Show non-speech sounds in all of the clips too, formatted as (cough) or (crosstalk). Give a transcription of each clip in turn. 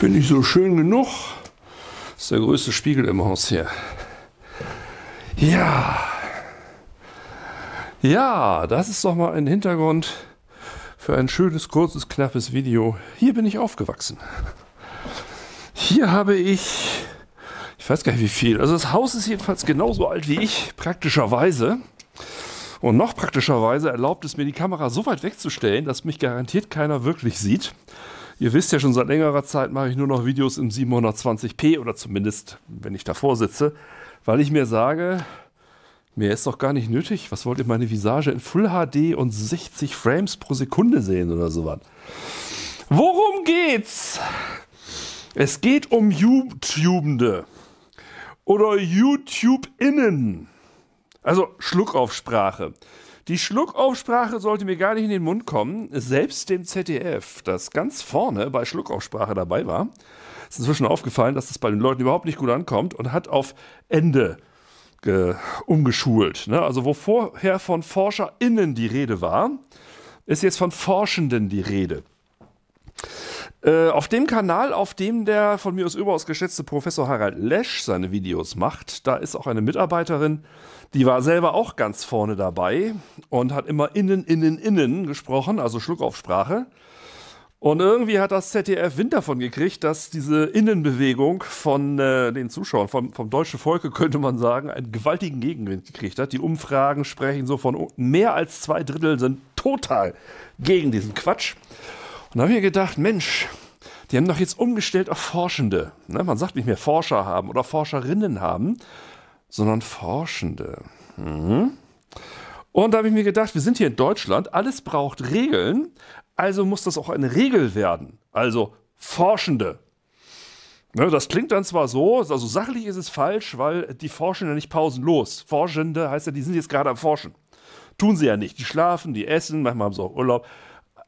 bin nicht so schön genug. Das ist der größte Spiegel im Haus hier. Ja. Ja, das ist doch mal ein Hintergrund für ein schönes, kurzes, knappes Video. Hier bin ich aufgewachsen. Hier habe ich, ich weiß gar nicht wie viel, also das Haus ist jedenfalls genauso alt wie ich, praktischerweise. Und noch praktischerweise erlaubt es mir, die Kamera so weit wegzustellen, dass mich garantiert keiner wirklich sieht. Ihr wisst ja schon seit längerer Zeit mache ich nur noch Videos im 720p oder zumindest, wenn ich davor sitze, weil ich mir sage, mehr ist doch gar nicht nötig. Was wollt ihr meine Visage in Full HD und 60 Frames pro Sekunde sehen oder sowas? Worum geht's? Es geht um YouTubende oder YouTube-Innen. Also Schluckaufsprache. Die Schluckaufsprache sollte mir gar nicht in den Mund kommen. Selbst dem ZDF, das ganz vorne bei Schluckaufsprache dabei war, ist inzwischen aufgefallen, dass das bei den Leuten überhaupt nicht gut ankommt und hat auf Ende umgeschult. Ne? Also wo vorher von ForscherInnen die Rede war, ist jetzt von Forschenden die Rede. Äh, auf dem Kanal, auf dem der von mir aus überaus geschätzte Professor Harald Lesch seine Videos macht, da ist auch eine Mitarbeiterin, die war selber auch ganz vorne dabei und hat immer innen, innen, innen gesprochen, also Schluckaufsprache. Und irgendwie hat das ZDF Wind davon gekriegt, dass diese Innenbewegung von äh, den Zuschauern, vom, vom deutschen Volke könnte man sagen, einen gewaltigen Gegenwind gekriegt hat. Die Umfragen sprechen so von mehr als zwei Drittel sind total gegen diesen Quatsch. Und da habe ich mir gedacht, Mensch, die haben doch jetzt umgestellt auf Forschende. Ne? Man sagt nicht mehr Forscher haben oder Forscherinnen haben, sondern Forschende. Mhm. Und da habe ich mir gedacht, wir sind hier in Deutschland, alles braucht Regeln, also muss das auch eine Regel werden. Also Forschende. Ne, das klingt dann zwar so, also sachlich ist es falsch, weil die forschen ja nicht pausenlos. Forschende heißt ja, die sind jetzt gerade am Forschen. Tun sie ja nicht. Die schlafen, die essen, manchmal haben sie auch Urlaub.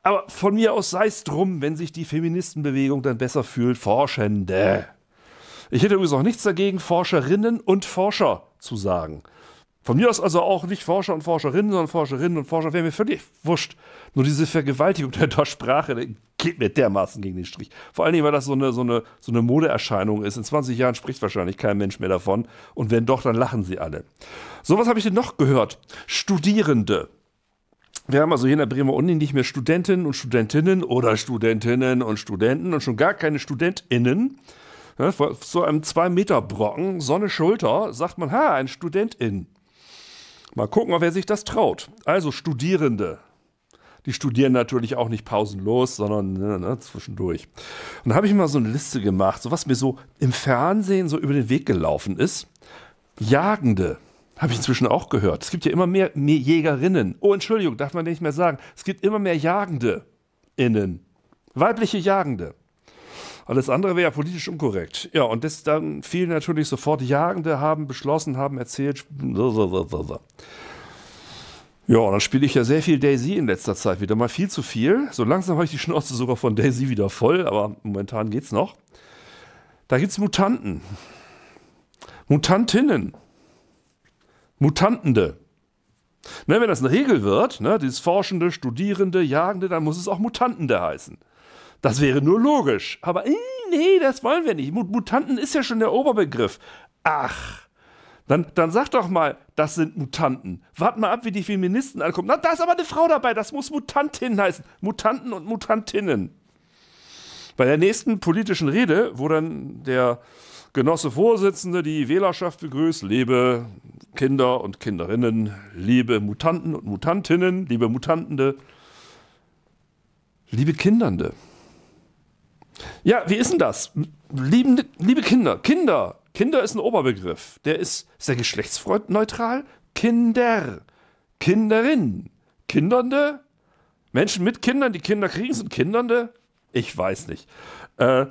Aber von mir aus sei es drum, wenn sich die Feministenbewegung dann besser fühlt. Forschende. Ich hätte übrigens auch nichts dagegen, Forscherinnen und Forscher zu sagen. Von mir aus also auch nicht Forscher und Forscherinnen, sondern Forscherinnen und Forscher, wäre mir völlig wurscht. Nur diese Vergewaltigung der Sprache geht mir dermaßen gegen den Strich. Vor allen Dingen, weil das so eine, so, eine, so eine Modeerscheinung ist. In 20 Jahren spricht wahrscheinlich kein Mensch mehr davon. Und wenn doch, dann lachen sie alle. So was habe ich denn noch gehört? Studierende. Wir haben also hier in der Bremer Uni nicht mehr Studentinnen und Studentinnen oder Studentinnen und Studenten und schon gar keine StudentInnen. Ja, vor so einem 2-Meter-Brocken, Sonne Schulter, sagt man, ha, ein Studentin. Mal gucken, wer sich das traut. Also Studierende. Die studieren natürlich auch nicht pausenlos, sondern ne, ne, zwischendurch. Und da habe ich mal so eine Liste gemacht, so was mir so im Fernsehen so über den Weg gelaufen ist. Jagende. Habe ich inzwischen auch gehört. Es gibt ja immer mehr, Jägerinnen. Oh, Entschuldigung, darf man nicht mehr sagen. Es gibt immer mehr Jagende innen. Weibliche Jagende. Alles andere wäre ja politisch unkorrekt. Ja, und das dann fielen natürlich sofort Jagende, haben beschlossen, haben erzählt. Ja, und dann spiele ich ja sehr viel Daisy in letzter Zeit wieder mal viel zu viel. So langsam habe ich die Schnauze sogar von Daisy wieder voll, aber momentan geht's noch. Da gibt es Mutanten. Mutantinnen. Mutantende. Ne, wenn das eine Regel wird, ne, dieses Forschende, Studierende, Jagende, dann muss es auch Mutantende heißen. Das wäre nur logisch. Aber nee, das wollen wir nicht. Mutanten ist ja schon der Oberbegriff. Ach, dann, dann sag doch mal, das sind Mutanten. Wart mal ab, wie die Feministen ankommen. Na, da ist aber eine Frau dabei, das muss Mutantin heißen. Mutanten und Mutantinnen. Bei der nächsten politischen Rede, wo dann der Genosse Vorsitzende die Wählerschaft begrüßt, liebe Kinder und Kinderinnen, liebe Mutanten und Mutantinnen, liebe Mutantende, liebe Kindernde. Ja, wie ist denn das? Lieben, liebe Kinder, Kinder, Kinder ist ein Oberbegriff. Der ist, der geschlechtsneutral? Kinder, Kinderin, Kindernde, Menschen mit Kindern, die Kinder kriegen, sind Kindernde? Ich weiß nicht. Äh,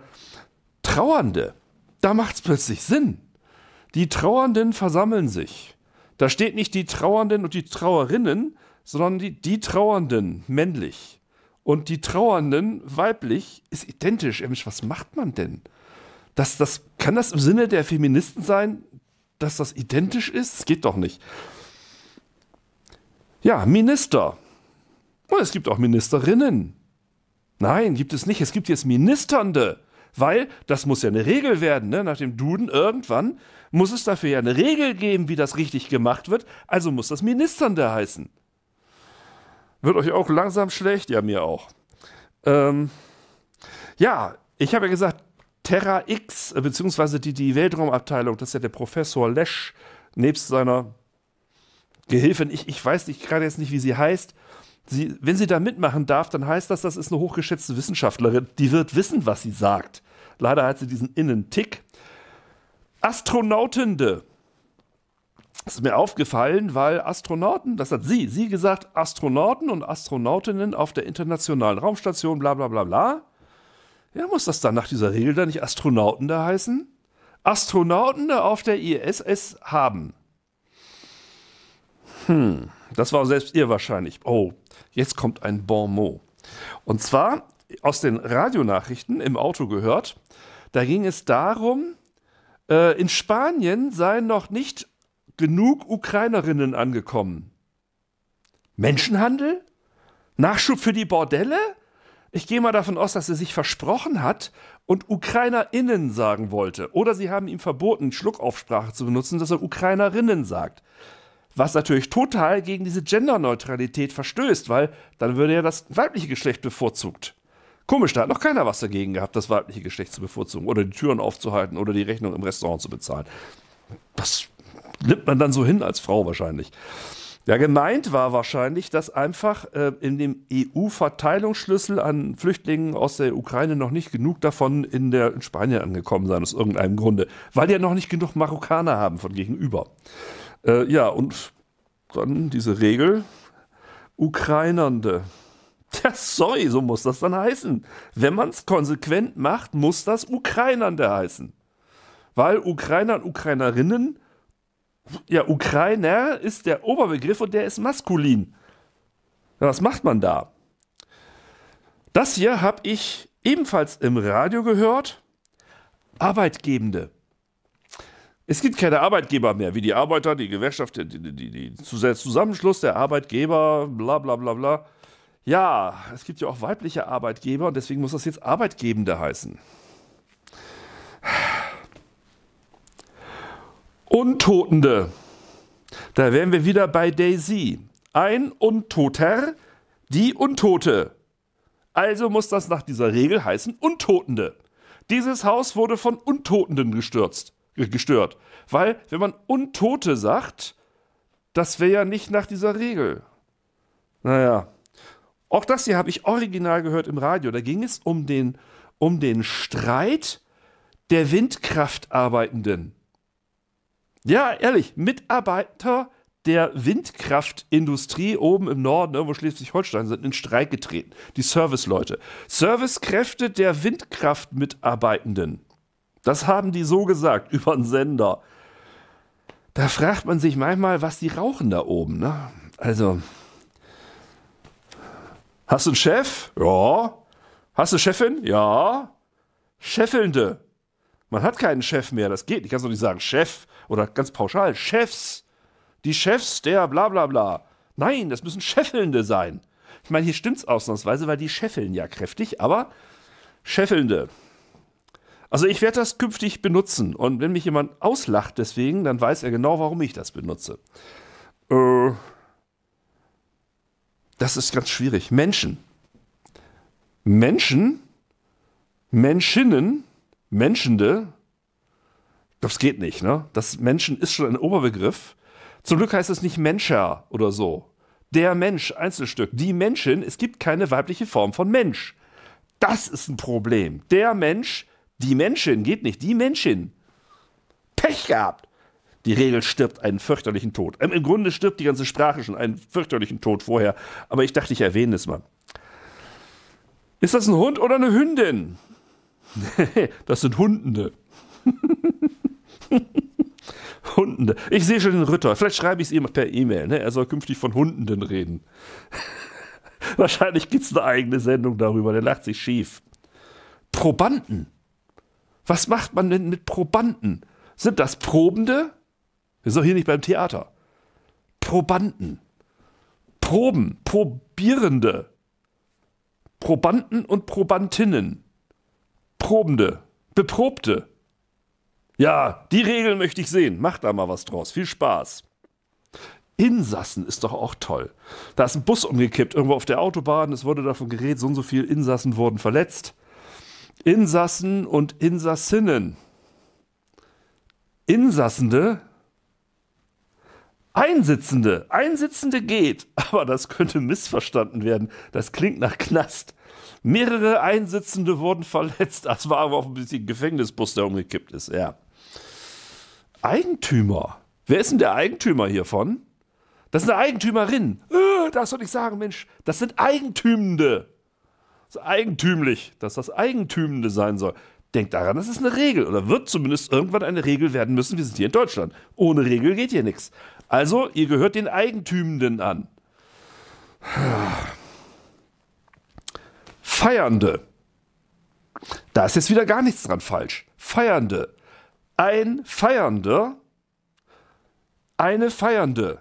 Trauernde, da macht es plötzlich Sinn. Die Trauernden versammeln sich. Da steht nicht die Trauernden und die Trauerinnen, sondern die, die Trauernden, männlich. Und die Trauernden, weiblich, ist identisch. Was macht man denn? Das, das, kann das im Sinne der Feministen sein, dass das identisch ist? Das geht doch nicht. Ja, Minister. Und es gibt auch Ministerinnen. Nein, gibt es nicht. Es gibt jetzt Ministernde. Weil das muss ja eine Regel werden, ne? nach dem Duden irgendwann muss es dafür ja eine Regel geben, wie das richtig gemacht wird. Also muss das Ministernde heißen. Wird euch auch langsam schlecht? Ja, mir auch. Ähm, ja, ich habe ja gesagt, Terra X, äh, beziehungsweise die, die Weltraumabteilung, das ist ja der Professor Lesch, nebst seiner Gehilfin, ich, ich weiß nicht gerade jetzt nicht, wie sie heißt. Sie, wenn sie da mitmachen darf, dann heißt das, das ist eine hochgeschätzte Wissenschaftlerin. Die wird wissen, was sie sagt. Leider hat sie diesen Innentick. Astronautende. Das ist mir aufgefallen, weil Astronauten, das hat sie, sie gesagt, Astronauten und Astronautinnen auf der internationalen Raumstation, bla bla bla bla. Ja, muss das dann nach dieser Regel dann nicht Astronauten da heißen? Astronauten auf der ISS haben. Hm, das war selbst ihr wahrscheinlich. Oh, jetzt kommt ein Bon mot. Und zwar aus den Radionachrichten im Auto gehört, da ging es darum, äh, in Spanien seien noch nicht genug Ukrainerinnen angekommen. Menschenhandel? Nachschub für die Bordelle? Ich gehe mal davon aus, dass er sich versprochen hat und UkrainerInnen sagen wollte. Oder sie haben ihm verboten, Schluckaufsprache zu benutzen, dass er Ukrainerinnen sagt. Was natürlich total gegen diese Genderneutralität verstößt, weil dann würde ja das weibliche Geschlecht bevorzugt. Komisch, da hat noch keiner was dagegen gehabt, das weibliche Geschlecht zu bevorzugen oder die Türen aufzuhalten oder die Rechnung im Restaurant zu bezahlen. Das nimmt man dann so hin als Frau wahrscheinlich. Ja, gemeint war wahrscheinlich, dass einfach äh, in dem EU-Verteilungsschlüssel an Flüchtlingen aus der Ukraine noch nicht genug davon in, der, in Spanien angekommen sein, aus irgendeinem Grunde, weil die ja noch nicht genug Marokkaner haben von gegenüber. Äh, ja, und dann diese Regel, Ukrainernde. Ja, sorry, so muss das dann heißen. Wenn man es konsequent macht, muss das Ukrainernde heißen. Weil Ukrainer und Ukrainerinnen ja, Ukrainer ist der Oberbegriff und der ist maskulin. Ja, was macht man da? Das hier habe ich ebenfalls im Radio gehört. Arbeitgebende. Es gibt keine Arbeitgeber mehr, wie die Arbeiter, die Gewerkschaft, die, die, die, die Zusammenschluss der Arbeitgeber, bla bla bla bla. Ja, es gibt ja auch weibliche Arbeitgeber und deswegen muss das jetzt Arbeitgebende heißen. Untotende. Da wären wir wieder bei Daisy. Ein Untoter, die Untote. Also muss das nach dieser Regel heißen Untotende. Dieses Haus wurde von Untotenden gestürzt, gestört. Weil, wenn man Untote sagt, das wäre ja nicht nach dieser Regel. Naja. Auch das hier habe ich original gehört im Radio. Da ging es um den, um den Streit der Windkraftarbeitenden. Ja, ehrlich, Mitarbeiter der Windkraftindustrie oben im Norden, irgendwo Schleswig-Holstein, sind in Streik getreten. Die Serviceleute. Servicekräfte der Windkraftmitarbeitenden. Das haben die so gesagt (laughs) über den Sender. Da fragt man sich manchmal, was die rauchen da oben. Ne? Also, hast du einen Chef? Ja. Hast du Chefin? Ja. Scheffelnde. Man hat keinen Chef mehr, das geht. Ich kann doch nicht sagen Chef oder ganz pauschal Chefs. Die Chefs der bla bla bla. Nein, das müssen Scheffelnde sein. Ich meine, hier stimmt es ausnahmsweise, weil die scheffeln ja kräftig, aber Scheffelnde. Also ich werde das künftig benutzen und wenn mich jemand auslacht deswegen, dann weiß er genau, warum ich das benutze. Äh, das ist ganz schwierig. Menschen. Menschen, Menschinnen Menschende, das geht nicht, ne? Das Menschen ist schon ein Oberbegriff. Zum Glück heißt es nicht Menscher oder so. Der Mensch, Einzelstück. Die Menschen, es gibt keine weibliche Form von Mensch. Das ist ein Problem. Der Mensch, die Menschin, geht nicht. Die Menschin. Pech gehabt. Die Regel stirbt einen fürchterlichen Tod. Ähm, Im Grunde stirbt die ganze Sprache schon einen fürchterlichen Tod vorher. Aber ich dachte, ich erwähne es mal. Ist das ein Hund oder eine Hündin? (laughs) das sind Hundende. (laughs) Hundende. Ich sehe schon den Ritter. Vielleicht schreibe ich es ihm per E-Mail. Ne? Er soll künftig von Hundenden reden. (laughs) Wahrscheinlich gibt es eine eigene Sendung darüber. Der lacht sich schief. Probanden. Was macht man denn mit Probanden? Sind das Probende? Wir sind doch hier nicht beim Theater. Probanden. Proben. Probierende. Probanden und Probantinnen. Beprobende. Beprobte. Ja, die Regeln möchte ich sehen. Macht da mal was draus. Viel Spaß. Insassen ist doch auch toll. Da ist ein Bus umgekippt, irgendwo auf der Autobahn. Es wurde davon geredet, so und so viele Insassen wurden verletzt. Insassen und Insassinnen. Insassende Einsitzende. Einsitzende geht, (laughs) aber das könnte missverstanden werden. Das klingt nach Knast. Mehrere Einsitzende wurden verletzt. Das war aber auch ein bisschen Gefängnisbus, der umgekippt ist, ja. Eigentümer. Wer ist denn der Eigentümer hiervon? Das ist eine Eigentümerin. Äh, das soll ich sagen, Mensch. Das sind Eigentümende. Das eigentümlich, dass das Eigentümende sein soll. Denkt daran, das ist eine Regel oder wird zumindest irgendwann eine Regel werden müssen. Wir sind hier in Deutschland. Ohne Regel geht hier nichts. Also, ihr gehört den Eigentümenden an. Feiernde. Da ist jetzt wieder gar nichts dran falsch. Feiernde. Ein Feiernder. Eine Feiernde.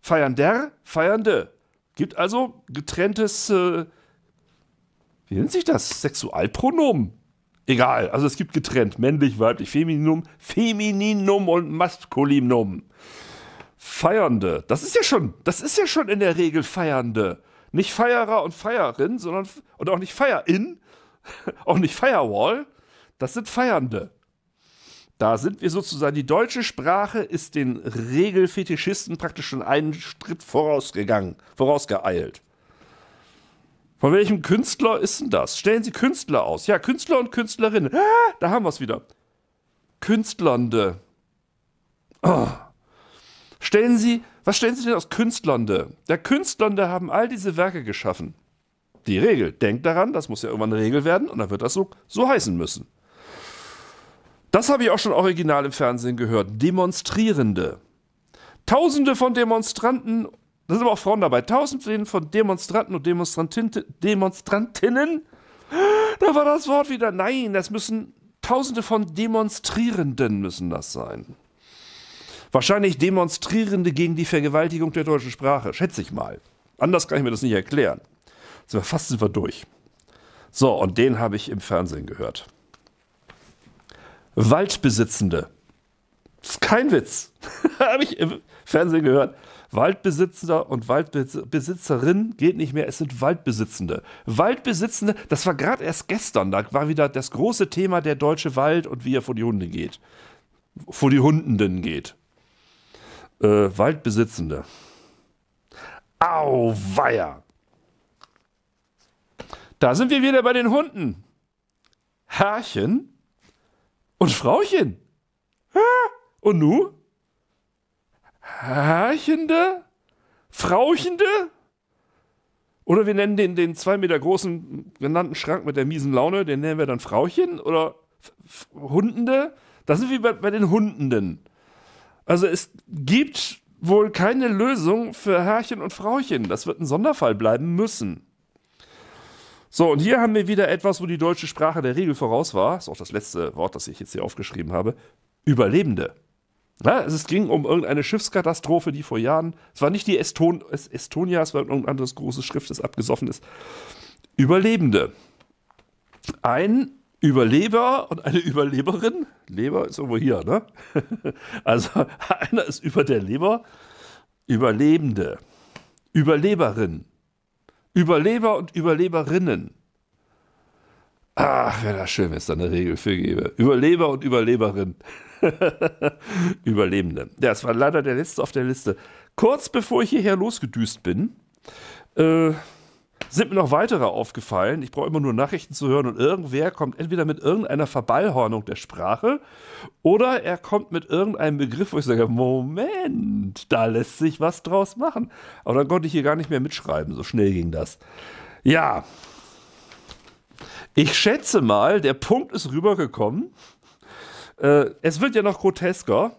Feiernder, Feiernde. Gibt also getrenntes, äh, wie nennt sich das? Sexualpronomen. Egal, also es gibt getrennt männlich, weiblich, Femininum, Femininum und Maskulinum. Feiernde. Das ist ja schon, das ist ja schon in der Regel Feiernde. Nicht Feierer und Feierin, sondern und auch nicht Feierin, (laughs) auch nicht Firewall. Das sind Feiernde. Da sind wir sozusagen, die deutsche Sprache ist den Regelfetischisten praktisch schon einen Schritt vorausgegangen, vorausgeeilt. Von welchem Künstler ist denn das? Stellen Sie Künstler aus. Ja, Künstler und Künstlerinnen. Ah, da haben wir es wieder. Künstlernde. Oh. Stellen Sie, was stellen Sie denn aus Künstlernde? Der Künstlernde haben all diese Werke geschaffen. Die Regel. Denkt daran, das muss ja irgendwann eine Regel werden und dann wird das so, so heißen müssen. Das habe ich auch schon original im Fernsehen gehört. Demonstrierende. Tausende von Demonstranten, da sind aber auch Frauen dabei, tausende von Demonstranten und Demonstrantinnen. Da war das Wort wieder. Nein, das müssen Tausende von Demonstrierenden müssen das sein. Wahrscheinlich Demonstrierende gegen die Vergewaltigung der deutschen Sprache, schätze ich mal. Anders kann ich mir das nicht erklären. So, fast sind wir durch. So, und den habe ich im Fernsehen gehört. Waldbesitzende. Das ist kein Witz. (laughs) habe ich im Fernsehen gehört. Waldbesitzer und Waldbesitzerin geht nicht mehr, es sind Waldbesitzende. Waldbesitzende, das war gerade erst gestern, da war wieder das große Thema der deutsche Wald und wie er vor die Hunde geht. Vor die Hundenden geht. Äh, Waldbesitzende. Auweia! Da sind wir wieder bei den Hunden. Herrchen und Frauchen. Und nu? Herrchende? Frauchende? Oder wir nennen den, den zwei Meter großen genannten Schrank mit der miesen Laune, den nennen wir dann Frauchen oder Hundende. Da sind wir bei, bei den Hundenden. Also es gibt wohl keine Lösung für Herrchen und Frauchen. Das wird ein Sonderfall bleiben müssen. So, und hier haben wir wieder etwas, wo die deutsche Sprache der Regel voraus war. Das ist auch das letzte Wort, das ich jetzt hier aufgeschrieben habe. Überlebende. Ja, es ging um irgendeine Schiffskatastrophe, die vor Jahren, es war nicht die Eston, Estonia, es war irgendein anderes großes Schiff, das abgesoffen ist. Überlebende. Ein Überleber und eine Überleberin. Leber ist irgendwo hier, ne? (laughs) Also (laughs) einer ist über der Leber. Überlebende. Überleberin. Überleber und Überleberinnen. Ach, wäre das schön, wenn es da eine Regel für gäbe. Überleber und Überleberin. (laughs) Überlebende. Ja, das war leider der letzte auf der Liste. Kurz bevor ich hierher losgedüst bin, äh, sind mir noch weitere aufgefallen. Ich brauche immer nur Nachrichten zu hören und irgendwer kommt entweder mit irgendeiner Verballhornung der Sprache oder er kommt mit irgendeinem Begriff, wo ich sage, Moment, da lässt sich was draus machen. Aber dann konnte ich hier gar nicht mehr mitschreiben, so schnell ging das. Ja, ich schätze mal, der Punkt ist rübergekommen. Äh, es wird ja noch grotesker.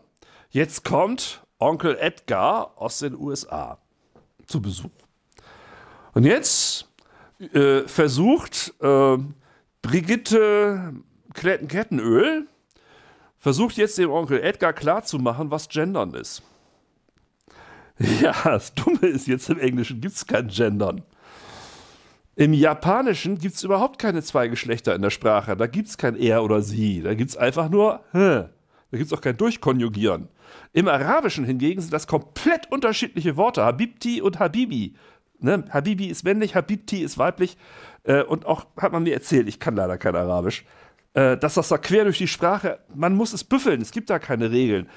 Jetzt kommt Onkel Edgar aus den USA zu Besuch. Und jetzt äh, versucht äh, Brigitte Kletten-Kettenöl, versucht jetzt dem Onkel Edgar klarzumachen, was Gendern ist. (laughs) Ja, das Dumme ist jetzt im Englischen gibt es kein Gendern. Im Japanischen gibt es überhaupt keine zwei Geschlechter in der Sprache. Da gibt es kein er oder sie. Da gibt es einfach nur hä. Da gibt es auch kein Durchkonjugieren. Im Arabischen hingegen sind das komplett unterschiedliche Worte. Habibti und Habibi. Ne? Habibi ist männlich, Habibti ist weiblich. Äh, und auch hat man mir erzählt, ich kann leider kein Arabisch, äh, dass das da quer durch die Sprache, man muss es büffeln, es gibt da keine Regeln.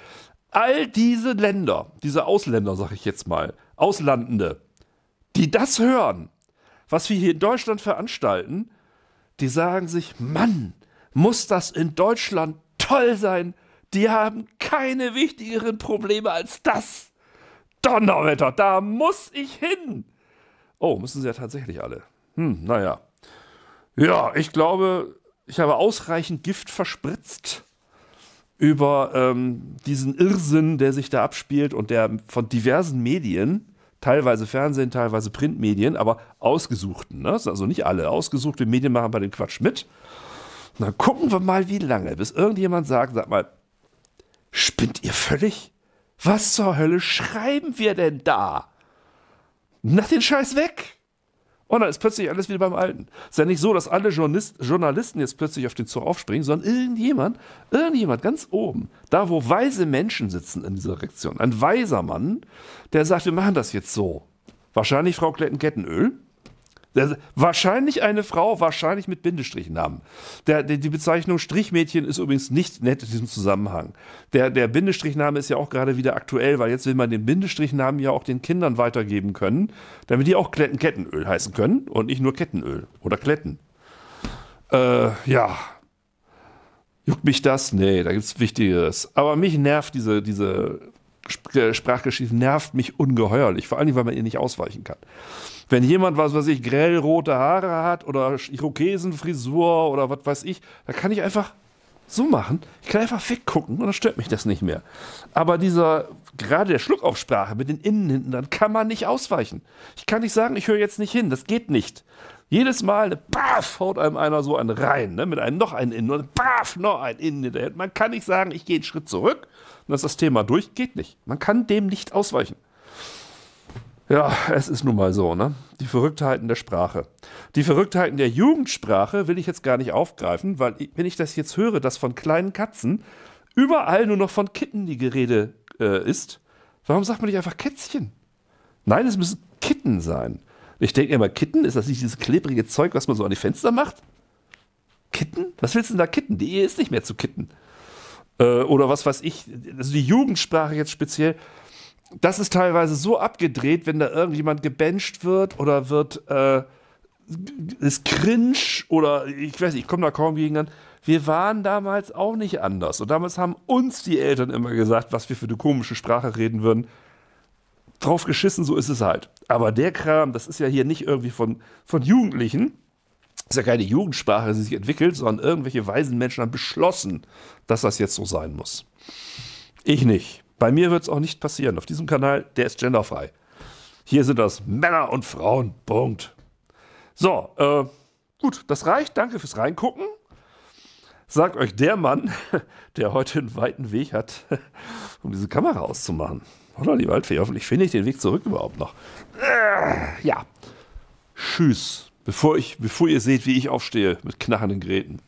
All diese Länder, diese Ausländer, sag ich jetzt mal, Auslandende, die das hören, was wir hier in Deutschland veranstalten, die sagen sich, Mann, muss das in Deutschland toll sein. Die haben keine wichtigeren Probleme als das. Donnerwetter, da muss ich hin. Oh, müssen sie ja tatsächlich alle. Hm, naja. Ja, ich glaube, ich habe ausreichend Gift verspritzt über ähm, diesen Irrsinn, der sich da abspielt und der von diversen Medien, teilweise Fernsehen, teilweise Printmedien, aber ausgesuchten, ne? also nicht alle, ausgesuchte Medien machen bei dem Quatsch mit. Und dann gucken wir mal, wie lange, bis irgendjemand sagt, sag mal, spinnt ihr völlig? Was zur Hölle schreiben wir denn da? Nach den Scheiß weg! Und dann ist plötzlich alles wieder beim Alten. Es ist ja nicht so, dass alle Journalist, Journalisten jetzt plötzlich auf den Zug aufspringen, sondern irgendjemand, irgendjemand ganz oben, da wo weise Menschen sitzen in dieser Rektion, ein weiser Mann, der sagt, wir machen das jetzt so. Wahrscheinlich Frau Kletten-Kettenöl, wahrscheinlich eine Frau, wahrscheinlich mit Bindestrichnamen. Der, der, die Bezeichnung Strichmädchen ist übrigens nicht nett in diesem Zusammenhang. Der, der Bindestrichname ist ja auch gerade wieder aktuell, weil jetzt will man den Bindestrichnamen ja auch den Kindern weitergeben können, damit die auch Kletten Kettenöl heißen können und nicht nur Kettenöl oder Kletten. Äh, ja. Juckt mich das? Nee, da gibt es Wichtigeres. Aber mich nervt diese, diese Sprachgeschichte, nervt mich ungeheuerlich. Vor allem, weil man ihr nicht ausweichen kann. Wenn jemand, was weiß ich, grellrote Haare hat oder Irokesenfrisur oder was weiß ich, da kann ich einfach so machen. Ich kann einfach weggucken und dann stört mich das nicht mehr. Aber dieser, gerade der Schluckaufsprache mit den Innen hinten, dann kann man nicht ausweichen. Ich kann nicht sagen, ich höre jetzt nicht hin. Das geht nicht. Jedes Mal, baff, haut einem einer so einen rein, ne, mit einem noch einen Innen und baff, noch einen Innen hinterher. Man kann nicht sagen, ich gehe einen Schritt zurück und ist das Thema durch. Geht nicht. Man kann dem nicht ausweichen. Ja, es ist nun mal so, ne? Die Verrücktheiten der Sprache. Die Verrücktheiten der Jugendsprache will ich jetzt gar nicht aufgreifen, weil wenn ich das jetzt höre, dass von kleinen Katzen überall nur noch von Kitten die Gerede äh, ist, warum sagt man nicht einfach Kätzchen? Nein, es müssen Kitten sein. Ich denke immer, Kitten, ist das nicht dieses klebrige Zeug, was man so an die Fenster macht? Kitten? Was willst du denn da kitten? Die Ehe ist nicht mehr zu kitten. Äh, oder was weiß ich, also die Jugendsprache jetzt speziell das ist teilweise so abgedreht, wenn da irgendjemand gebencht wird oder wird äh, ist cringe oder ich weiß nicht, ich komme da kaum gegen an. Wir waren damals auch nicht anders. Und damals haben uns die Eltern immer gesagt, was wir für eine komische Sprache reden würden. Drauf geschissen, so ist es halt. Aber der Kram, das ist ja hier nicht irgendwie von, von Jugendlichen. Ist ja keine Jugendsprache, die sich entwickelt, sondern irgendwelche weisen Menschen haben beschlossen, dass das jetzt so sein muss. Ich nicht. Bei mir wird es auch nicht passieren. Auf diesem Kanal, der ist genderfrei. Hier sind das Männer und Frauen. Punkt. So, äh, gut, das reicht. Danke fürs Reingucken. Sagt euch der Mann, (laughs) der heute einen weiten Weg hat, (laughs) um diese Kamera auszumachen. Oder die Waldfee, hoffentlich finde ich den Weg zurück überhaupt noch. Ja. Tschüss. Bevor, ich, bevor ihr seht, wie ich aufstehe mit knarrenden Geräten.